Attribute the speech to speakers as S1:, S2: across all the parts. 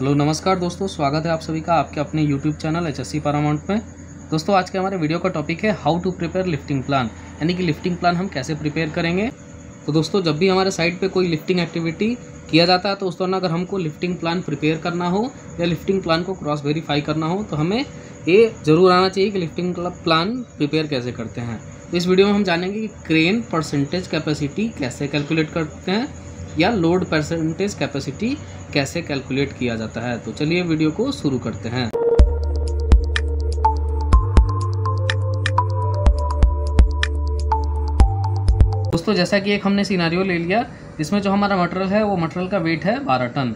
S1: Hello, नमस्कार दोस्तों, स्वागत है आप सभी का आपके अपने YouTube channel H S Paramount में। दोस्तों, आज के हमारे वीडियो का टॉपिक है how to prepare lifting plan यानी कि लिफ्टिंग प्लान हम कैसे प्रिपेयर करेंगे। तो दोस्तों, जब भी हमारे साइट पे कोई लिफ्टिंग एक्टिविटी किया जाता है तो उस दौरान अगर हमको लिफ्टिंग प्लान प्रिपेयर करना हो या लिफ्टिंग प्लान को क्रॉस वेरीफाई करना हो तो हमें ये ज़रूर आना चाहिए कि लिफ्टिंग प्लान प्रिपेयर कैसे करते हैं। तो इस वीडियो में हम जानेंगे कि क्रेन परसेंटेज कैपेसिटी कैसे कैलकुलेट करते हैं या लोड परसेंटेज कैपेसिटी कैसे कैलकुलेट किया जाता है? तो चलिए वीडियो को शुरू करते हैं। दोस्तों, जैसा कि एक हमने सिनारियो ले लिया, जिसमें जो हमारा मटेरियल है, वो मटेरियल का वेट है बारह टन।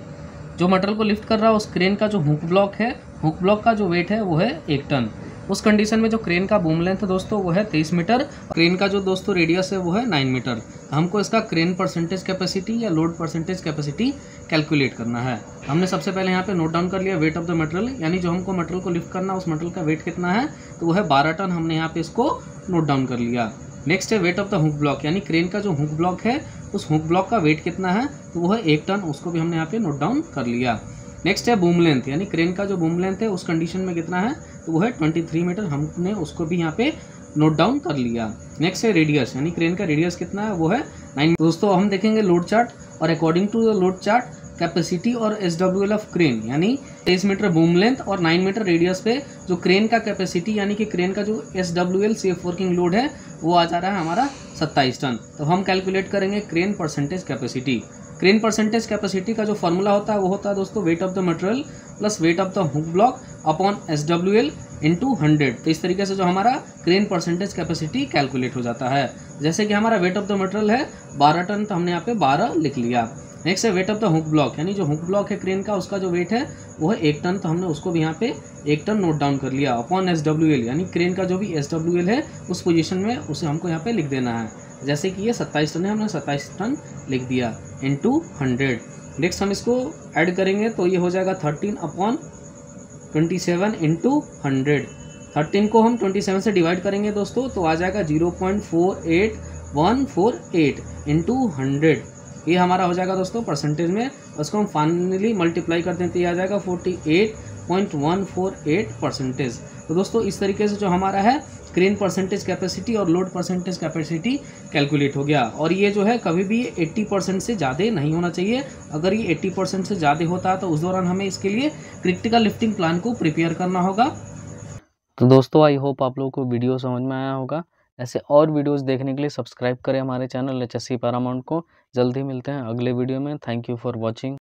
S1: जो मटेरियल को लिफ्ट कर रहा है उस क्रेन का जो हुक ब्लॉक है हुक ब्लॉक का जो वेट है, वो है एक टन। उस कंडीशन में जो क्रेन का बूम लेंथ है दोस्तों वो है तेईस मीटर क्रेन का जो दोस्तों रेडियस है वो है नाइन मीटर। हमको इसका क्रेन परसेंटेज कैपेसिटी या लोड परसेंटेज कैपेसिटी कैलकुलेट करना है। हमने सबसे पहले यहाँ पे नोट डाउन कर लिया वेट ऑफ़ द मटेरियल यानी जो हमको मटेरियल को लिफ्ट करना, उस मटेरियल का वेट कितना है तो वो है बारह टन हमने यहाँ पे इसको नोट डाउन कर लिया। नेक्स्ट है weight of the hook block यानी क्रेन का जो हुक ब्लॉक है, उस हुक ब्लॉक का वेट कितना है तो वो है एक टन, उसको भी हमने यहाँ पे नोट डाउन कर लिया। नेक्स्ट है बूम लेंथ यानी क्रेन का जो बूम लेंथ है, उस कंडीशन में कितना है? तो वो है ट्वेंटी थ्री मीटर हमने उसको भी यहाँ पे नोट डाउन कर लिया। नेक्स्ट है रेडियस यानी क्रेन का रेडियस कितना है? वो है नाइन दोस्तों, हम देखेंगे लोड चार्ट और according to the load chart capacity और S W L of crane यानी तेईस मीटर बूम लेंथ और नाइन मीटर रेडियस पे जो क्रेन का कैपेसिटी यानी कि क्रेन का जो S W L safe working load है, वो आ जा रहा है हमारा सत्ताईस टन। तो हम कैलकुलेट करेंगे crane percentage capacity crane percentage capacity का जो फॉर्मूला होता है, वो होता है दोस्तों weight of the material plus weight of the hook block upon S W L into hundred तो इस तरीके से जो हमारा क्रेन परसेंटेज कैपेसिटी कैलकुलेट हो जाता है। जैसे कि हमारा वेट ऑफ़ द मटेरियल है, बारह टन तो हमने यहाँ पे बारह लिख लिया। नेक्स्ट है weight of the hook block यानी जो हुक ब्लॉक है क्रेन का, उसका जो वेट है, वो है एक टन तो हमने उसको भी यहाँ पे एक टन नोट डाउन कर लिया। अपॉन एस डब्ल्यू एल यानी क्रेन का जो भी एस डब्ल्यू एल है, उस पोजीशन में उसे हमको यहाँ पे लिख देना है। जैसे कि ये सत्ताईस टन है, हमने सत्ताईस टन लिख दिया इंटू हंड्रेड नेक्स्ट हम इसको ऐड करेंगे तो ये हो जाएगा thirteen upon twenty seven into hundred thirteen को हम ट्वेंटी सेवन से डिवाइड करेंगे दोस्तों तो आ जाएगा zero point four eight one four eight into hundred ये हमारा हो जाएगा दोस्तों परसेंटेज में, उसको हम फाइनली मल्टीप्लाई कर दें तो ये आ जाएगा forty eight point one four eight percentage तो दोस्तों इस तरीके से जो हमारा है क्रेन परसेंटेज कैपेसिटी और लोड परसेंटेज कैपेसिटी कैलकुलेट हो गया। और ये जो है, कभी भी 80 परसेंट से ज़्यादा नहीं होना चाहिए। अगर ये 80 परसेंट से ज़्यादा होता है तो उस दौरान हमें इसके लिए क्रिटिकल लिफ्टिंग प्लान को प्रिपेयर करना होगा।
S2: तो दोस्तों आई होप आप लोगों को वीडियो समझ में आया होगा। ऐसे और वीडियोस देखने के लिए सब्सक्राइब करें हमारे चैनल एच एस को। जल्दी मिलते हैं अगले वीडियो में। Thank you for watching